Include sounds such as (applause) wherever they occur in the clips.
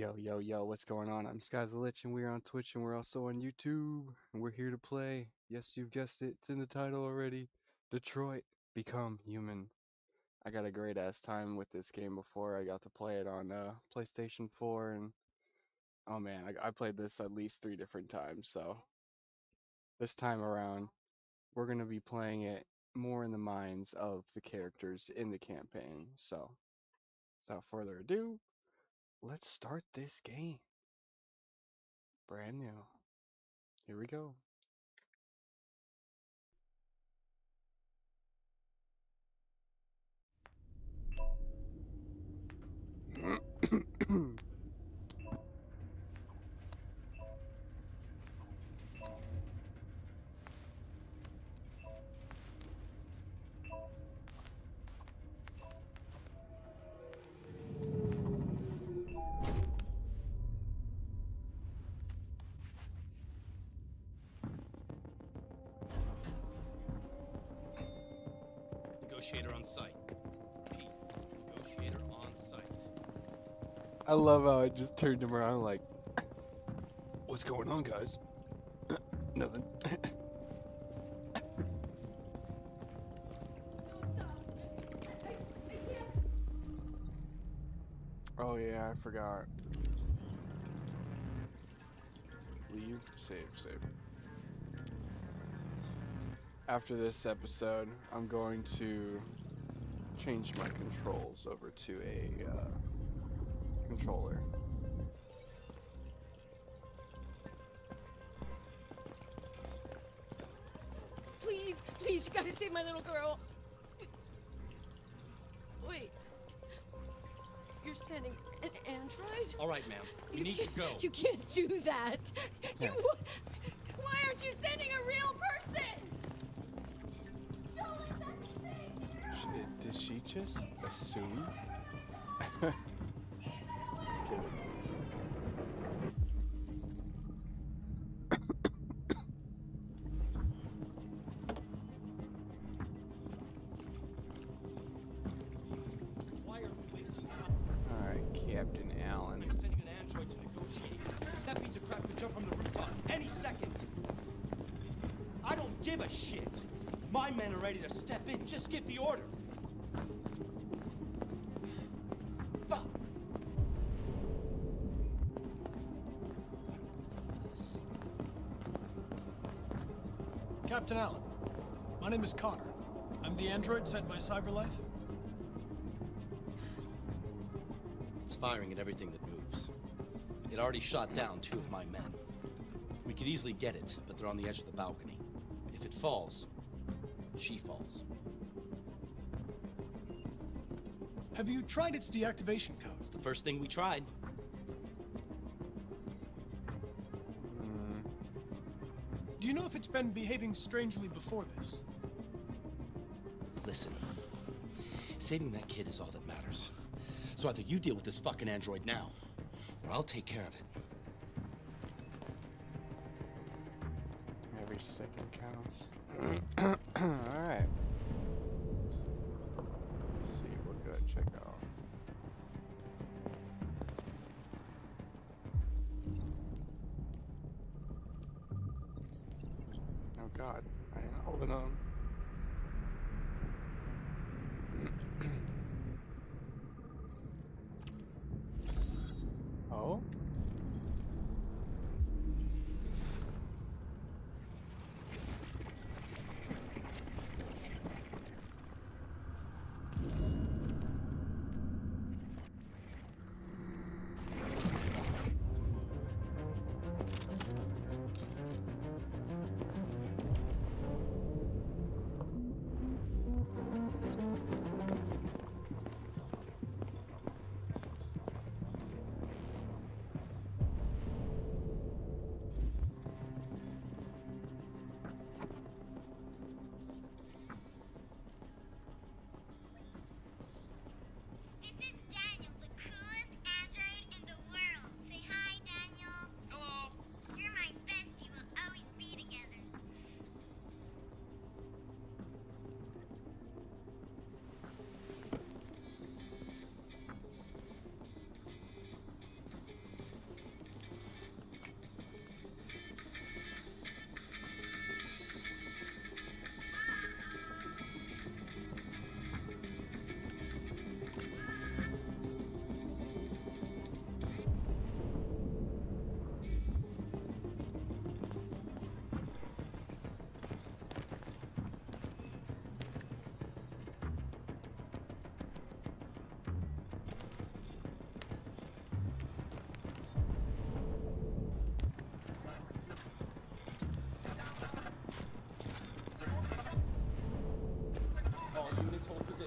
Yo, yo, yo, what's going on? I'm Skies the Lich, and we're on Twitch, and we're also on YouTube, and we're here to play. Yes, you've guessed it, it's in the title already. Detroit Become Human. I got a great ass time with this game before. I got to play it on uh, PlayStation 4, and oh man, I, I played this at least three different times. So this time around, we're gonna be playing it more in the minds of the characters in the campaign. So, without further ado, let's start this game. Brand new. Here we go. (clears throat) (coughs) Hmm. Love how I just turned him around like, what's going on, guys? (clears throat) Nothing. oh yeah, I forgot. Leave, save, save. After this episode, I'm going to change my controls over to a uh, controller. Please, please, you gotta save my little girl. Wait. You're sending an android? All right, ma'am. You, You need to can't- go. You can't do that. Yeah. You. Why aren't you sending a real person? Joel, is that thing? Did she just assume? (laughs) Kidding. Name is Connor. I'm the android sent by CyberLife. It's firing at everything that moves. It already shot down two of my men. We could easily get it, but they're on the edge of the balcony. If it falls, she falls. Have you tried its deactivation codes? The first thing we tried, Do you know if it's been behaving strangely before this? Listen. Saving that kid is all that matters. So either you deal with this fucking android now, or I'll take care of it. every second counts. Mm. (clears throat) Alright.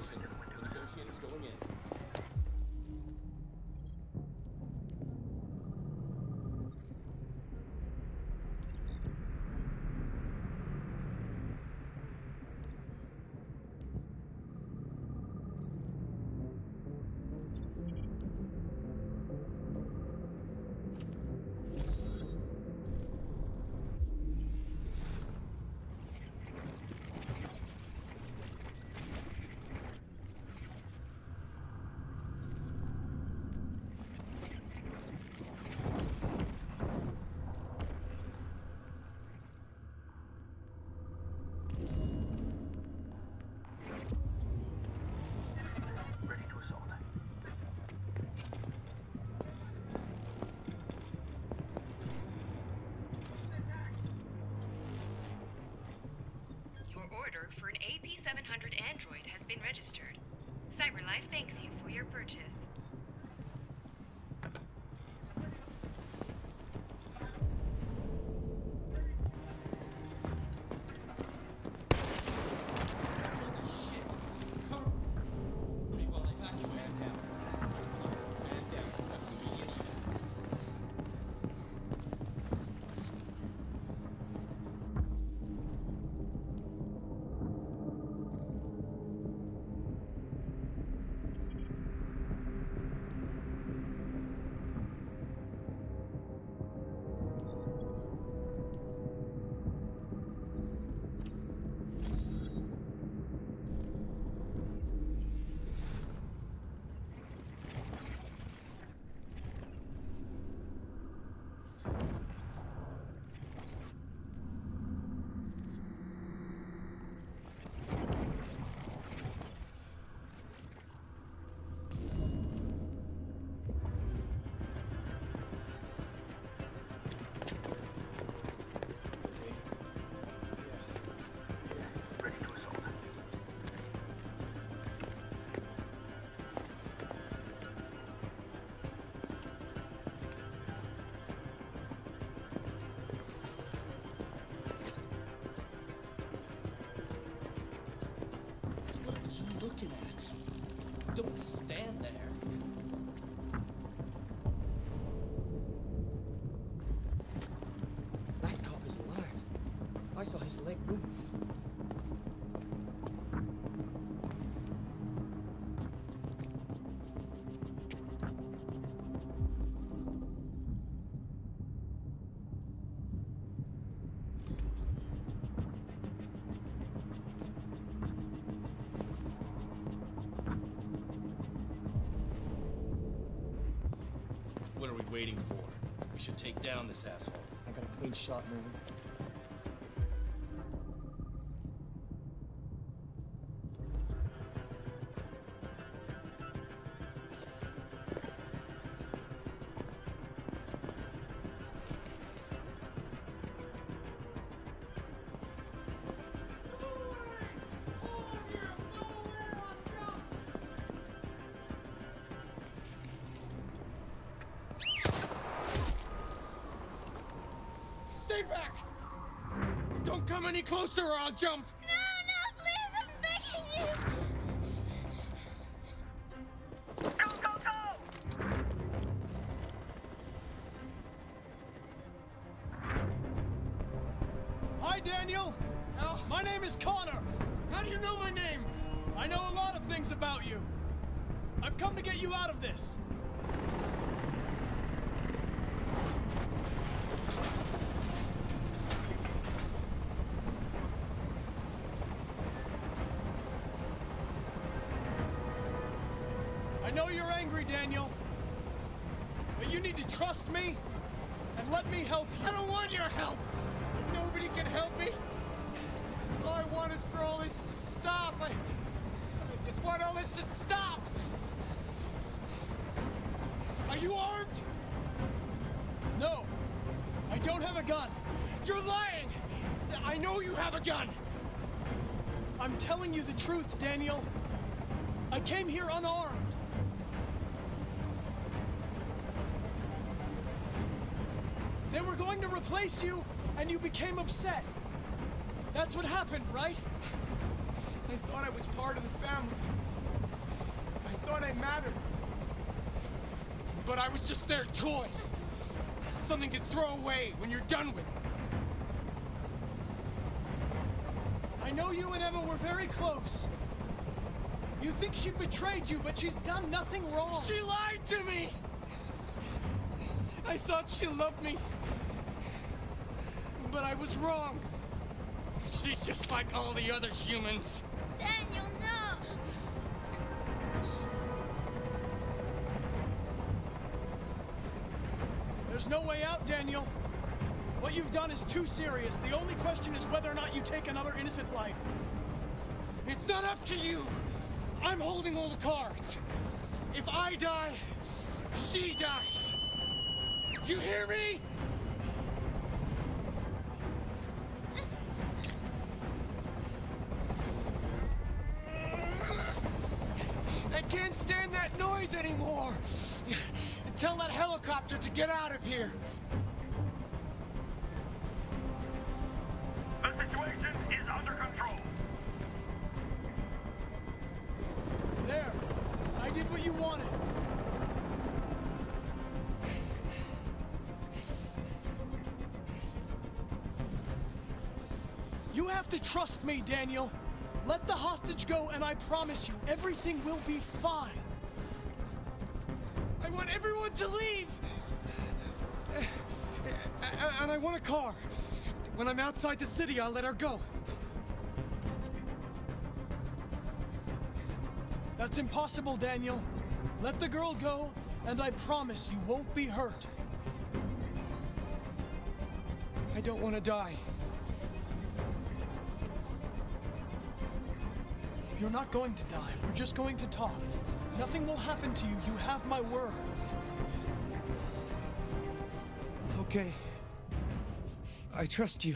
Positions. Negotiator's going in. Thanks you are we waiting for? We should take down this asshole. I got a clean shot, man. Come any closer or I'll jump! Came here unarmed. They were going to replace you, and you became upset. That's what happened, right? I thought I was part of the family. I thought I mattered. But I was just their toy. Something to throw away when you're done with it. I know you and Emma were very close. You think she betrayed you, but she's done nothing wrong. She lied to me! I thought she loved me. But I was wrong. She's just like all the other humans. Daniel, no! There's no way out, Daniel. What you've done is too serious. The only question is whether or not you take another innocent life. It's not up to you. I'm holding all the cards. If I die, she dies. You hear me? I can't stand that noise anymore. Tell that helicopter to get out of here. Me, Daniel. Let the hostage go, and I promise you, everything will be fine. I want everyone to leave! And I want a car. When I'm outside the city, I'll let her go. That's impossible, Daniel. Let the girl go, and I promise you won't be hurt. I don't want to die. You're not going to die. We're just going to talk. Nothing will happen to you. You have my word. Okay. I trust you.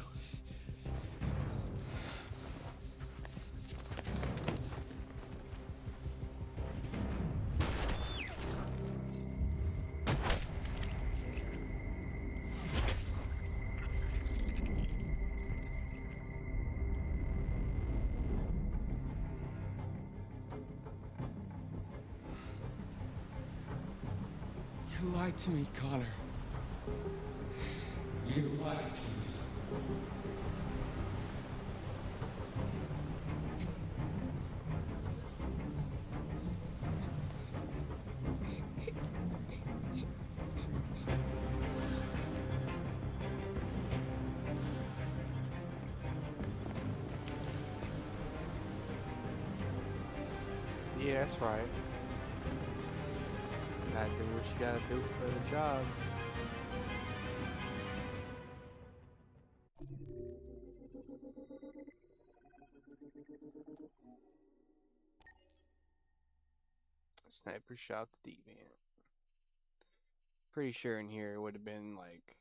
You lied to me, Connor. You lied to me. Sniper shot the deviant. Pretty sure in here it would have been like,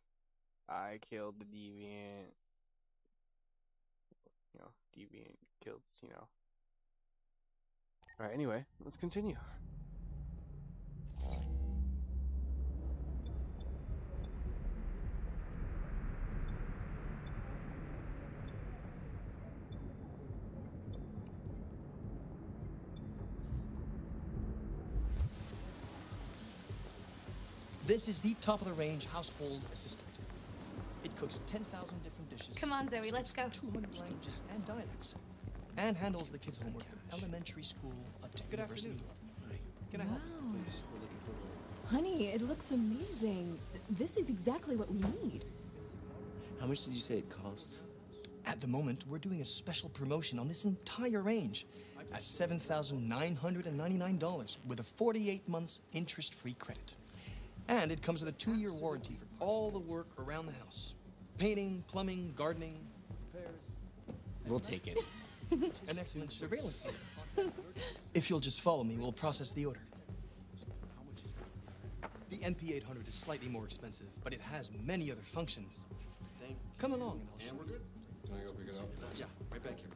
I killed the deviant. You know, deviant killed, you know. Alright, anyway, let's continue. This is the top of the range household assistant. It cooks 10,000 different dishes. Come on, Zoe, let's go. 200 languages and dialects. And handles the kids' homework from elementary school up to Good university afternoon. level. Can I help? Wow. Please, we're looking for a little. Honey, it looks amazing. This is exactly what we need. How much did you say it cost? At the moment, we're doing a special promotion on this entire range at $7,999 with a 48 months interest-free credit. And it comes with a two-year warranty for all the work around the house. Painting, plumbing, gardening, repairs, We'll take it. (laughs) an excellent surveillance team. If you'll just follow me, we'll process the order. The NP800 is slightly more expensive, but it has many other functions. Thank Come along and I'll show And we're good? Can I go pick it up? Yeah, right back here.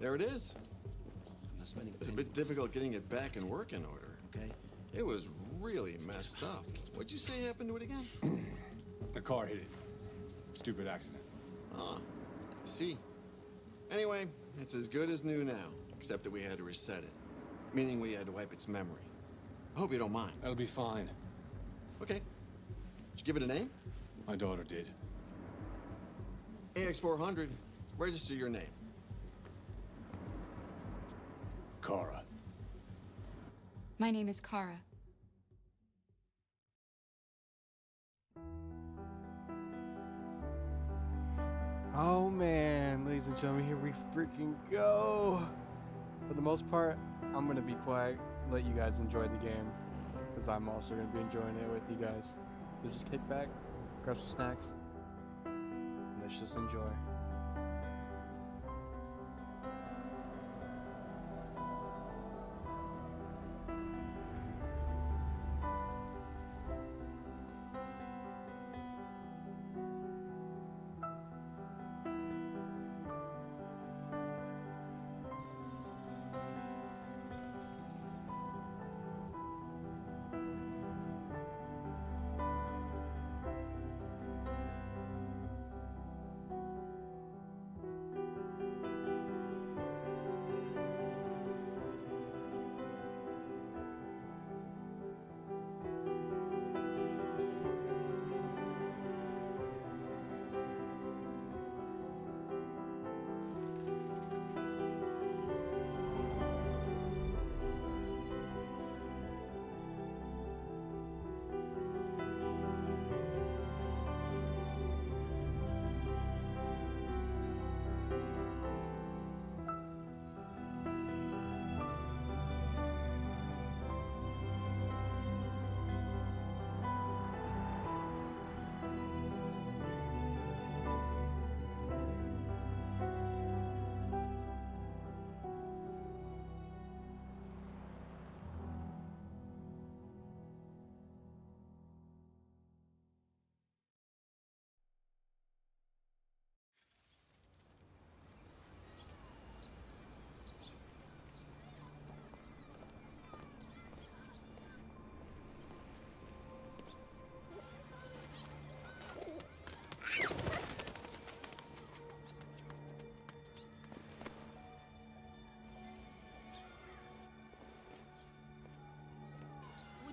There it is. I'm not spending a It's a penny. bit difficult getting it back in working order. Okay. It was really messed up. What'd you say happened to it again? (clears throat) The car hit it. Stupid accident. Ah, I see. Anyway, It's as good as new now, except that we had to reset it. Meaning we had to wipe its memory. I hope you don't mind. That'll be fine. Okay. Did you give it a name? My daughter did. AX400, register your name. Kara. My name is Kara. Oh man, ladies and gentlemen, here we freaking go. For the most part, I'm gonna be quiet, let you guys enjoy the game, because I'm also gonna be enjoying it with you guys. So just kick back, grab some snacks, and let's just enjoy.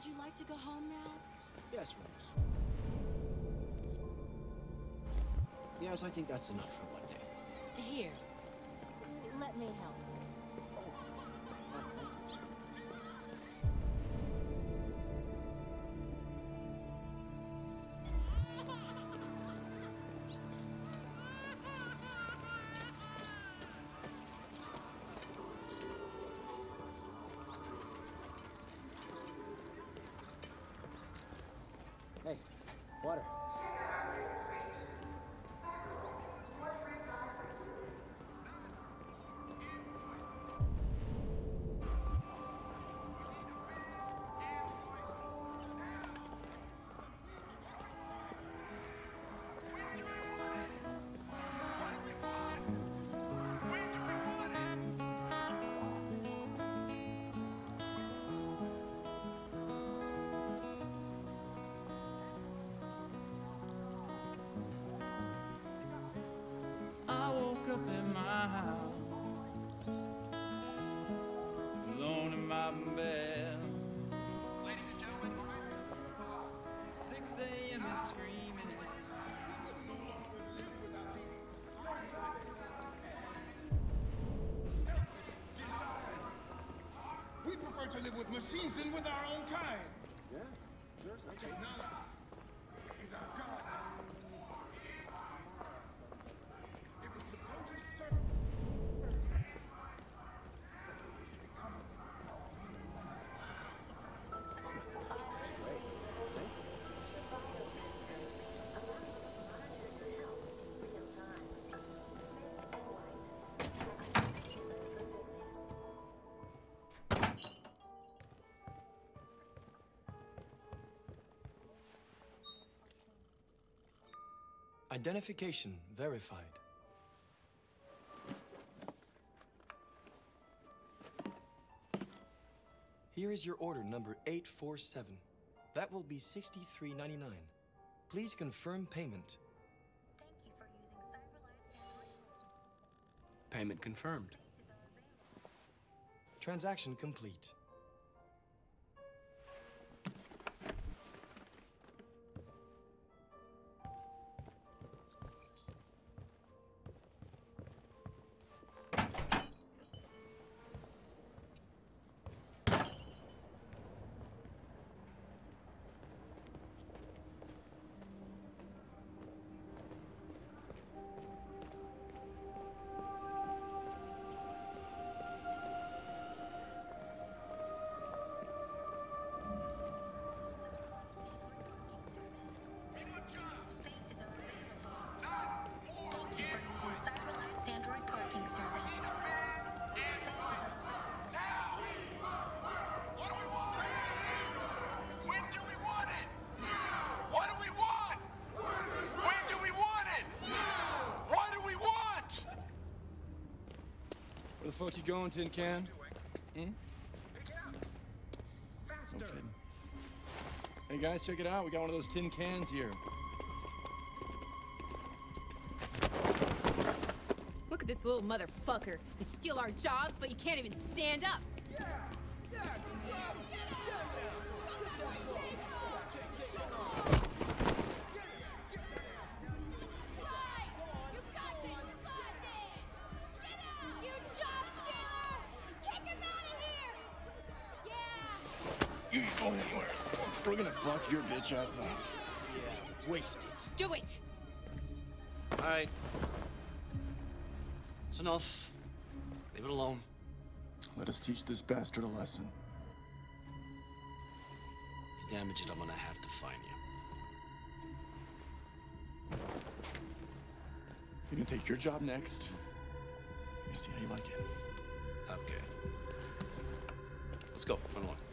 Would you like to go home now? Yes, Rose. Yes, I think that's enough for one day. Here. Hey, water. In my house, alone in my bed. Ladies and gentlemen, 6 a.m. is screaming. We prefer to live with machines than with our own kind. Identification verified. Here is your order number 847. That will be $63.99. Please confirm payment. Payment confirmed. Transaction complete. Going, Tin Can? Hmm? Faster. Okay. Hey guys, check it out. We got one of those tin cans here. Look at this little motherfucker. You steal our jobs, but you can't even stand up. Fuck your bitch ass up. Yeah, waste it. Do it! All right. It's enough. Leave it alone. Let us teach this bastard a lesson. If you damage it, I'm gonna have to find you. You're gonna take your job next. Let me see how you like it. Okay. Let's go. Run along.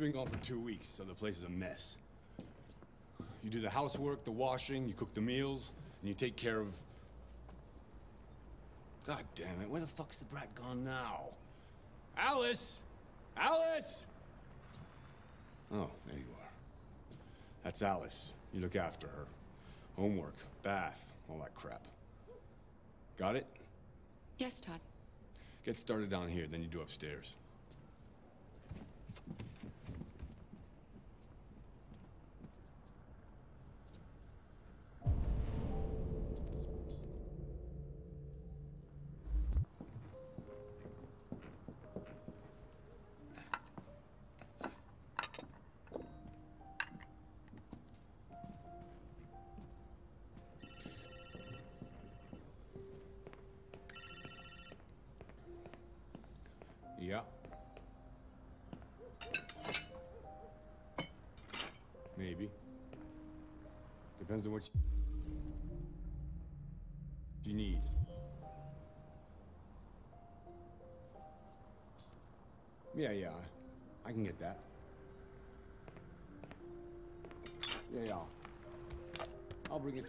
You've been gone for two weeks, so the place is a mess. You do the housework, the washing, you cook the meals, and you take care of. God damn it, where the fuck's the brat gone now? Alice! Alice! Oh, there you are. That's Alice. You look after her. Homework, bath, all that crap. Got it? Yes, Todd. Get started down here, then you do upstairs.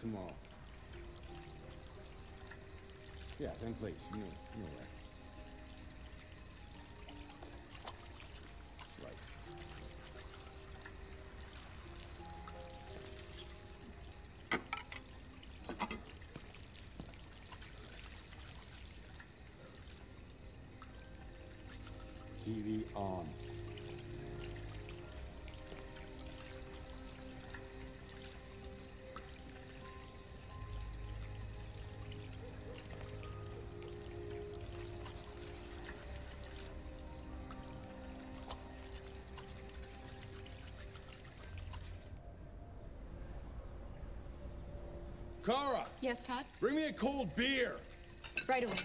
Bring tomorrow. Yeah, same place. You know, you know where. TV on. Kara, Yes, Todd? bring me a cold beer. Right away.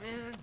man.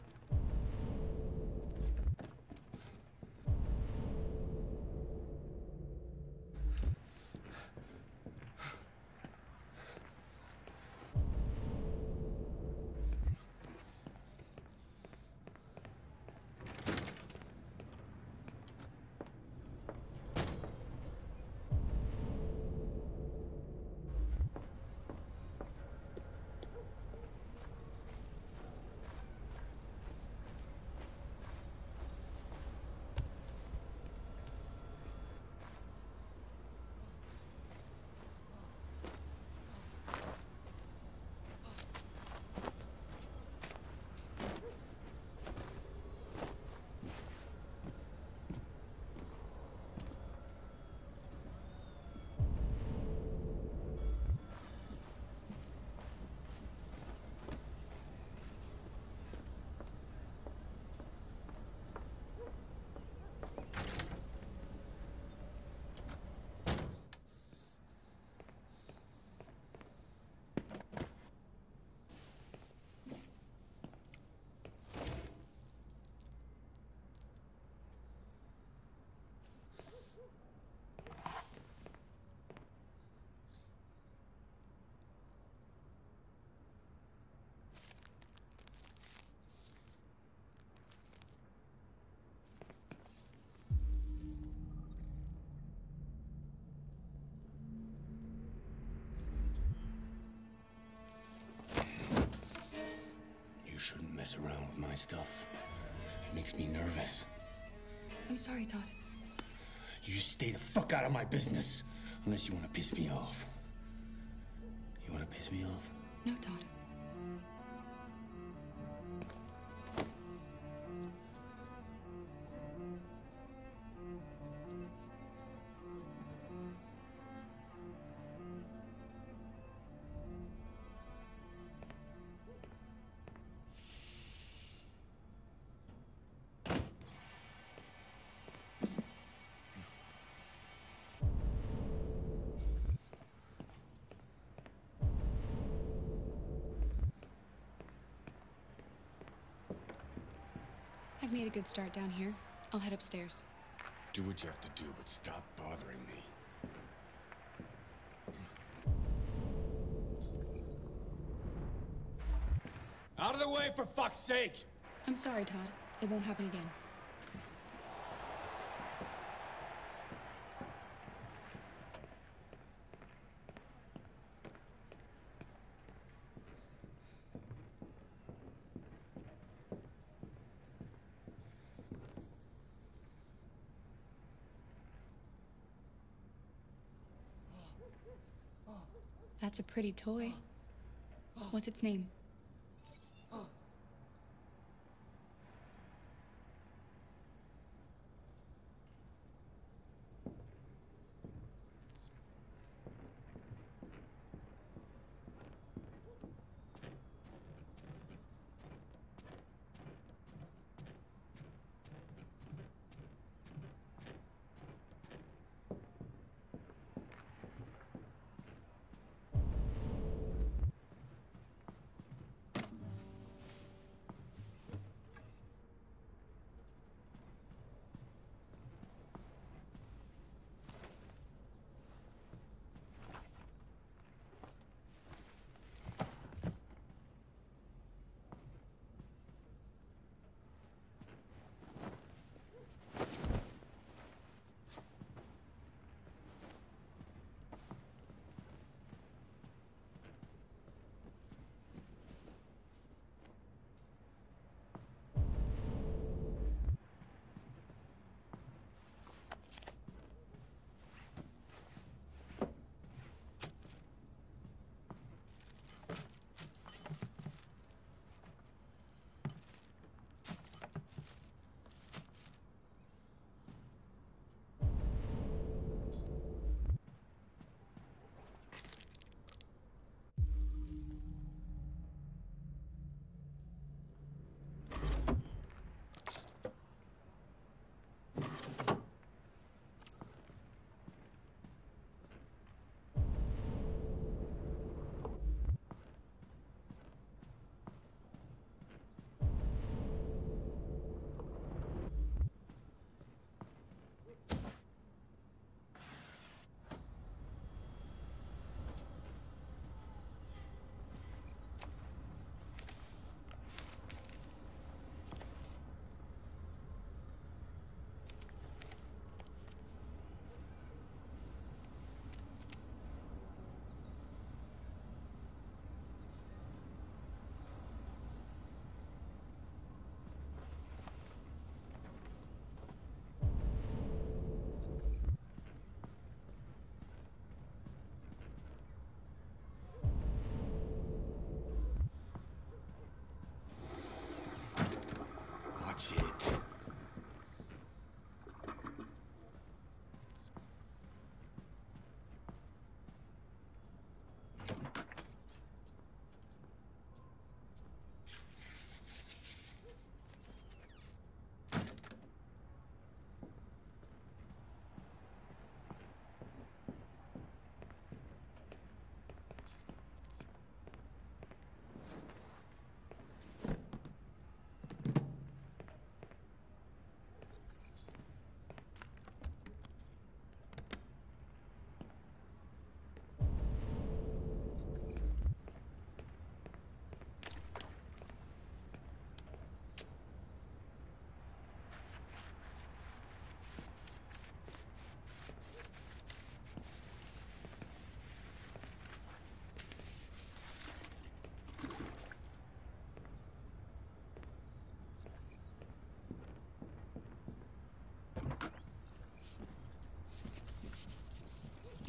My stuff. It makes me nervous. I'm sorry, Todd. You just stay the fuck out of my business. Unless you want to piss me off. You want to piss me off? No, Todd. Made a good start down here. I'll head upstairs. Do what you have to do, but stop bothering me. Out of the way, for fuck's sake! I'm sorry, Todd. It won't happen again. That's a pretty toy. What's its name?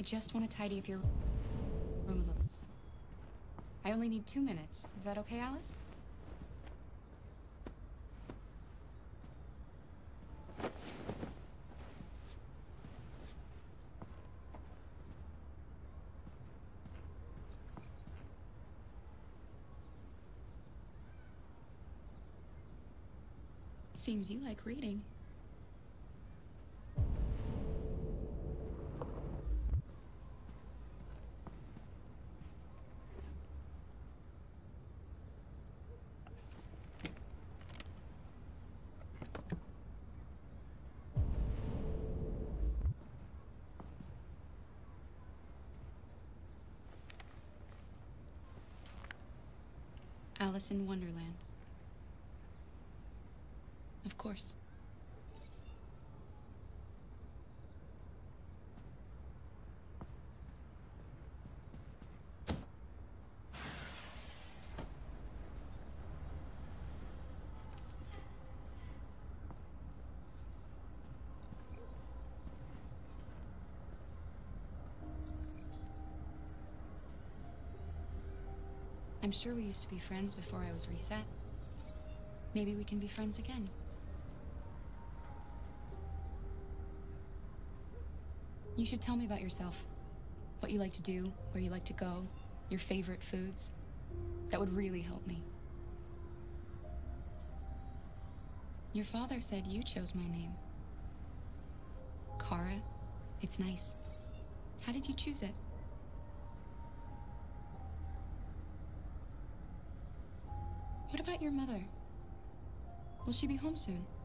Just want to tidy up your room a little. I only need two minutes. Is that okay, Alice? Seems you like reading. Alice in Wonderland. Of course. I'm sure we used to be friends before I was reset. Maybe we can be friends again. You should tell me about yourself. What you like to do, where you like to go, your favorite foods. That would really help me. Your father said you chose my name. Kara. It's nice. How did you choose it? What about your mother? Will she be home soon?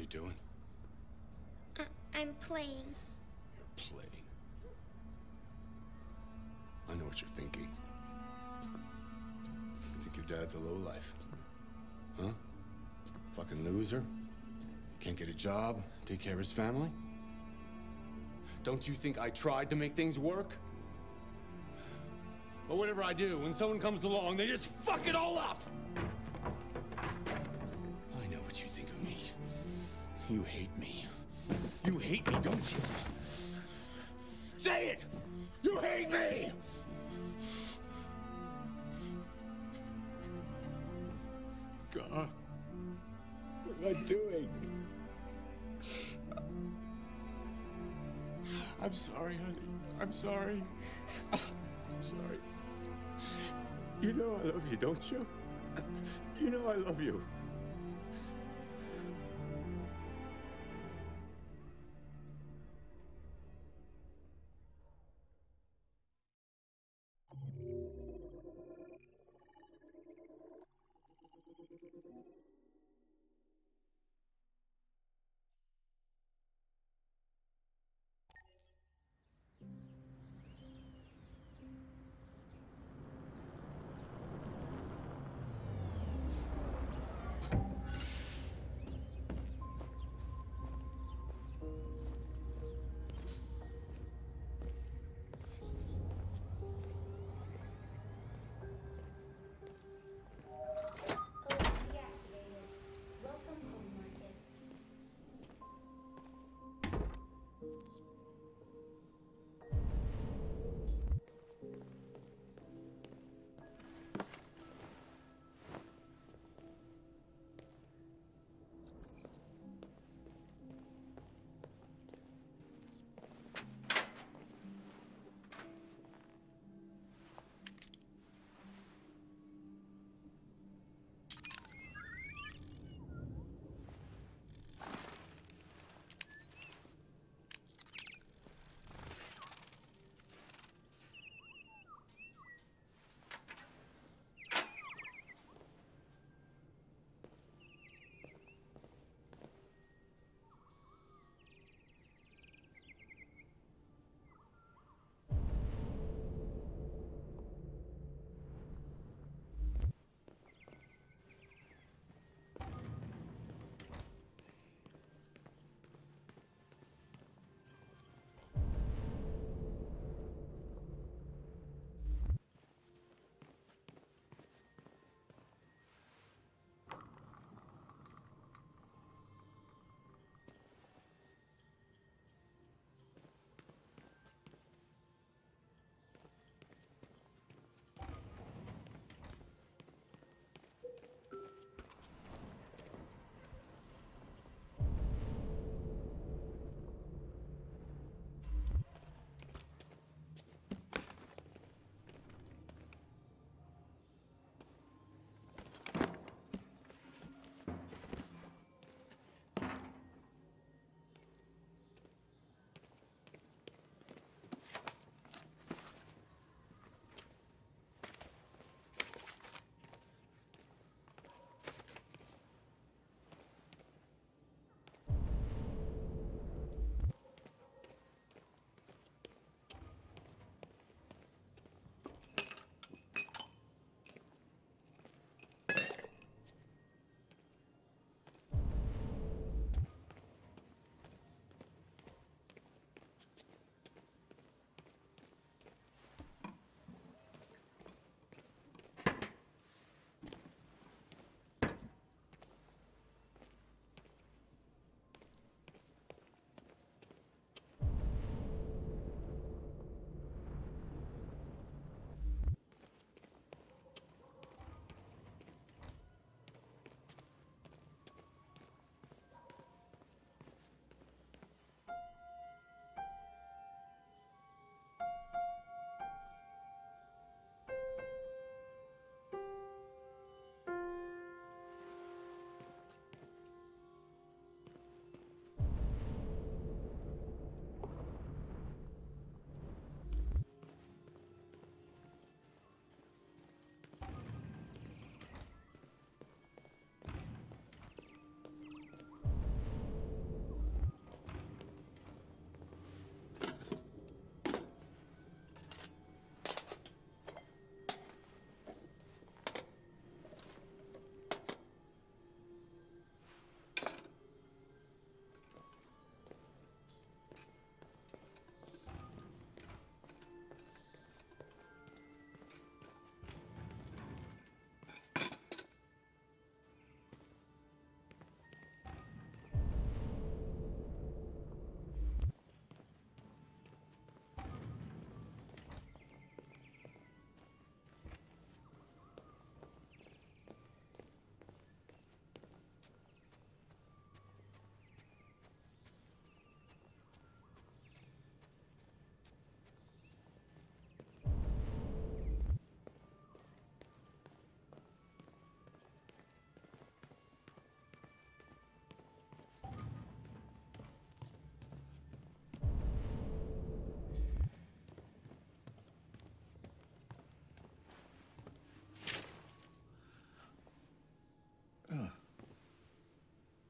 You doing? I- I'm playing. You're playing. I know what you're thinking. You think your dad's a lowlife? Huh? Fucking loser? Can't get a job, take care of his family? Don't you think I tried to make things work? But whatever I do, when someone comes along, they just fuck it all up! You? Say it! You hate me! God, what am I doing? I'm sorry, honey. I'm sorry. I'm sorry. You know I love you, don't you? You know I love you.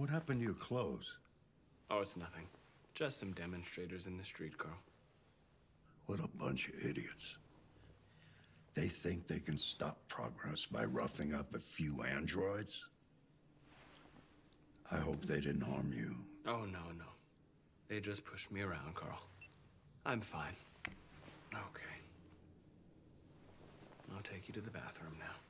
What happened to your clothes? Oh, it's nothing. Just some demonstrators in the street, Carl. What a bunch of idiots. They think they can stop progress by roughing up a few androids? I hope they didn't harm you. Oh, no, no. They just pushed me around, Carl. I'm fine. Okay. I'll take you to the bathroom now.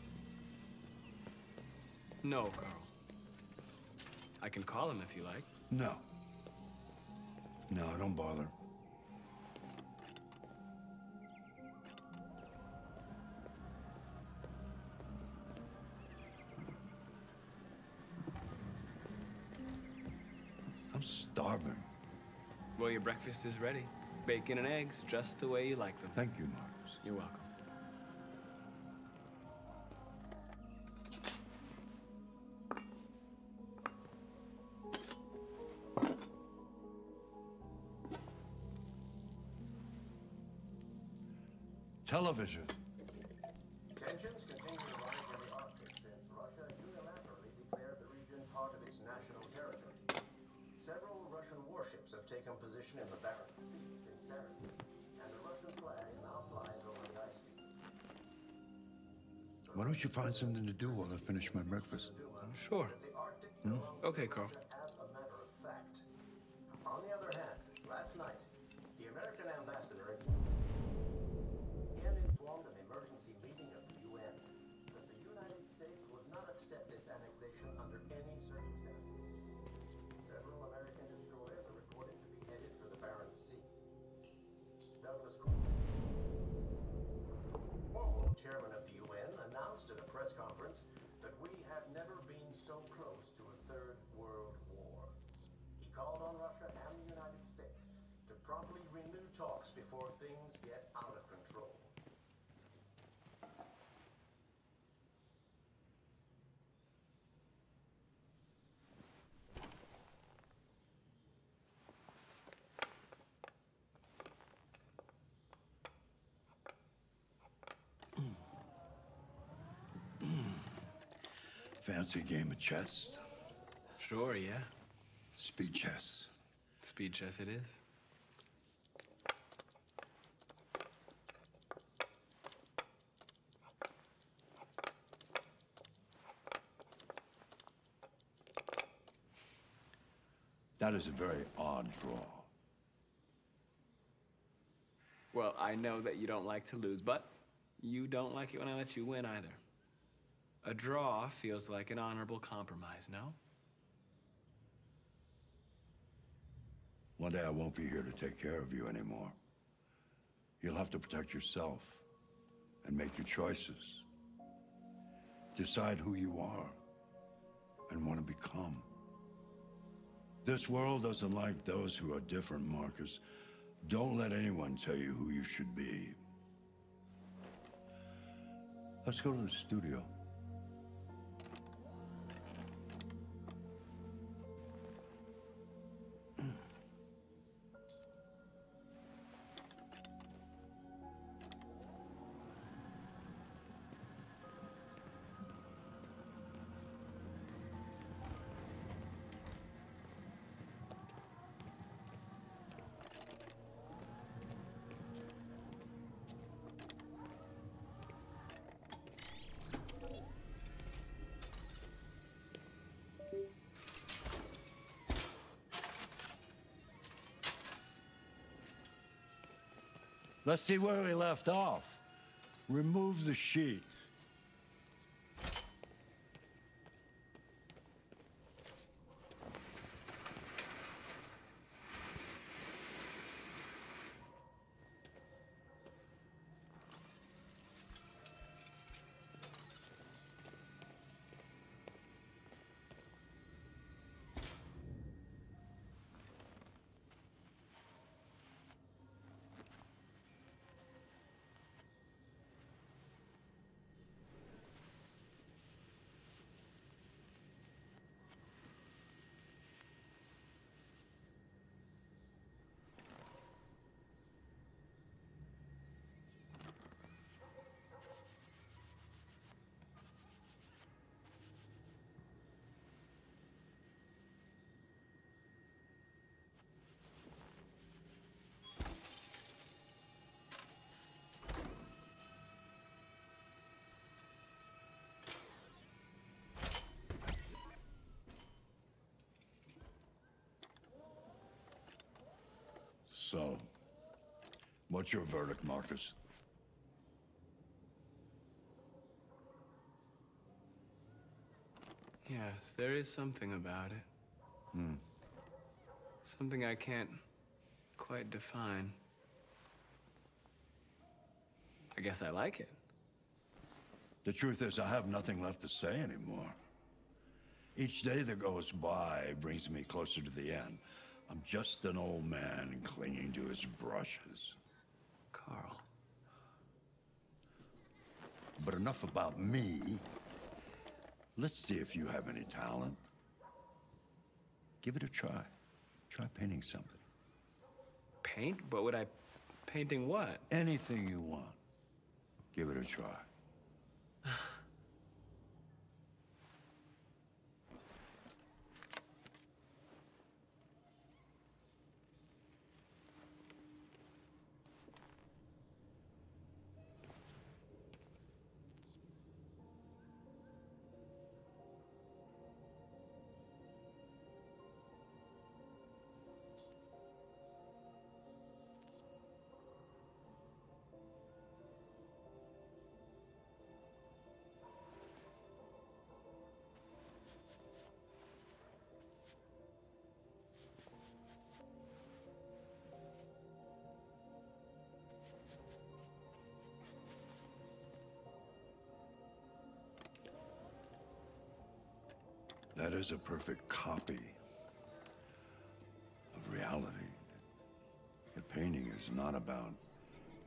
No, Carl. I can call him if you like. No. No, don't bother. I'm starving. Well, your breakfast is ready. Bacon and eggs, just the way you like them. Thank you, Marcus. You're welcome. Television. Tensions continue to rise in the Arctic since Russia unilaterally declared the region part of its national territory. Several Russian warships have taken position in the Barents Sea since Saturday, and the Russian flag now flies over the ice sheet. Why don't you find something to do while I finish my breakfast? Sure. Hmm? Okay, Carl. Before things get out of control. (clears throat) Fancy game of chess? Sure, yeah. Speed chess. Speed chess it is. That is a very odd draw. Well, I know that you don't like to lose, but you don't like it when I let you win either. A draw feels like an honorable compromise, no? One day I won't be here to take care of you anymore. You'll have to protect yourself and make your choices. Decide who you are and want to become. This world doesn't like those who are different, Marcus. Don't let anyone tell you who you should be. Let's go to the studio. Let's see where we left off. Remove the sheet. So, what's your verdict, Marcus? Yes, there is something about it. Hmm. Something I can't quite define. I guess I like it. The truth is, I have nothing left to say anymore. Each day that goes by brings me closer to the end. I'm just an old man clinging to his brushes. Carl. But enough about me. Let's see if you have any talent. Give it a try. Try painting something. Paint? But would I... Painting what? Anything you want. Give it a try. Is a perfect copy of reality. A painting is not about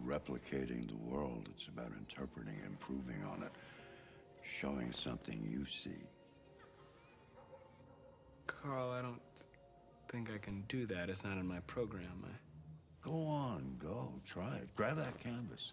replicating the world, it's about interpreting, improving on it, showing something you see. Carl, I don't think I can do that. It's not in my program. I... Go on, go, try it. Grab that canvas.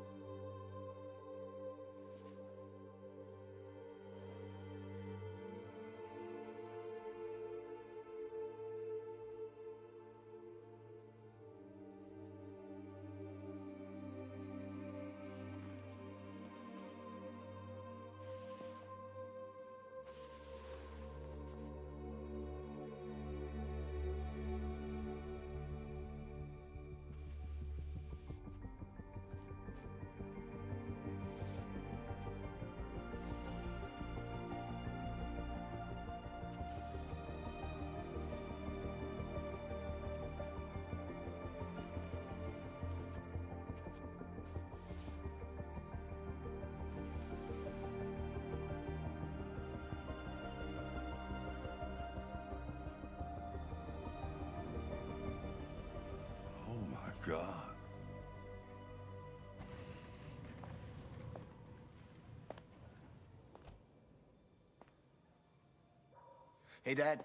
Hey, Dad.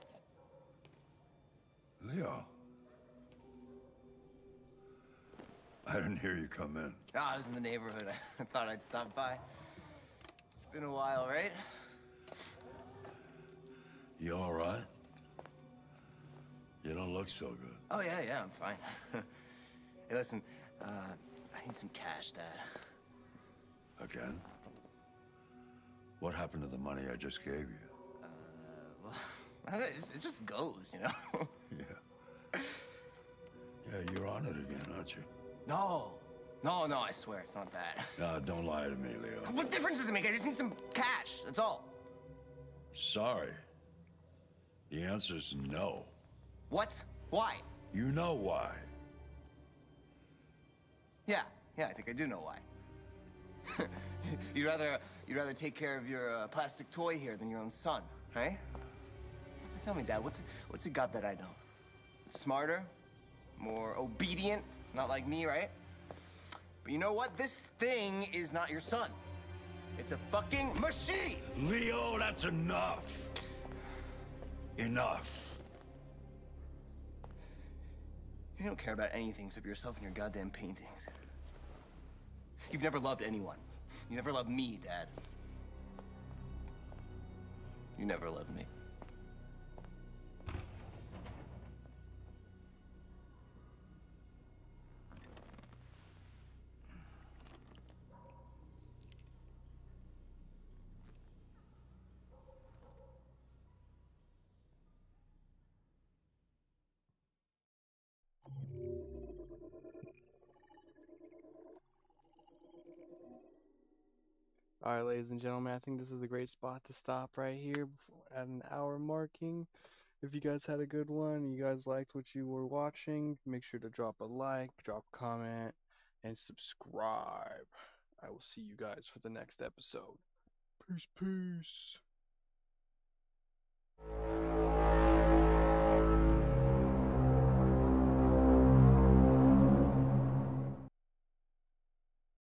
Leo. I didn't hear you come in. Oh, I was in the neighborhood. (laughs) I thought I'd stop by. It's been a while, right? You all right? You don't look so good. Oh, yeah, yeah, I'm fine. (laughs) hey, listen, uh, I need some cash, Dad. Again? What happened to the money I just gave you? It just goes, you know? (laughs) Yeah. Yeah, you're on it again, aren't you? No. No, no, I swear it's not that. (laughs) No, don't lie to me, Leo. What difference does it make? I just need some cash, that's all. Sorry. The answer's no. What? Why? You know why. Yeah, yeah, I think I do know why. (laughs) you'd rather you'd rather take care of your uh, plastic toy here than your own son, right? Tell me, Dad, what's what's it got that I don't? Smarter, more obedient, not like me, right? But you know what? This thing is not your son. It's a fucking machine. Leo, that's enough. Enough. You don't care about anything except yourself and your goddamn paintings. You've never loved anyone. You never loved me, Dad. You never loved me. All right, ladies and gentlemen, I think this is a great spot to stop right here at an hour marking. If you guys had a good one, you guys liked what you were watching, make sure to drop a like, drop a comment, and subscribe. I will see you guys for the next episode. Peace, peace.